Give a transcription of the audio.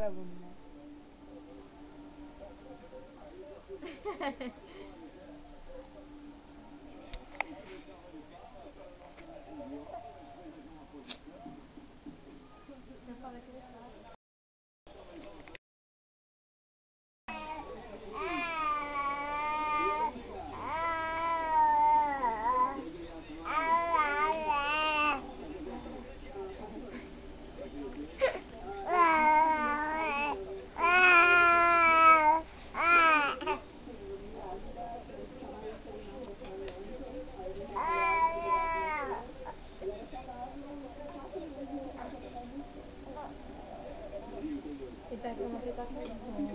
la 呵そう。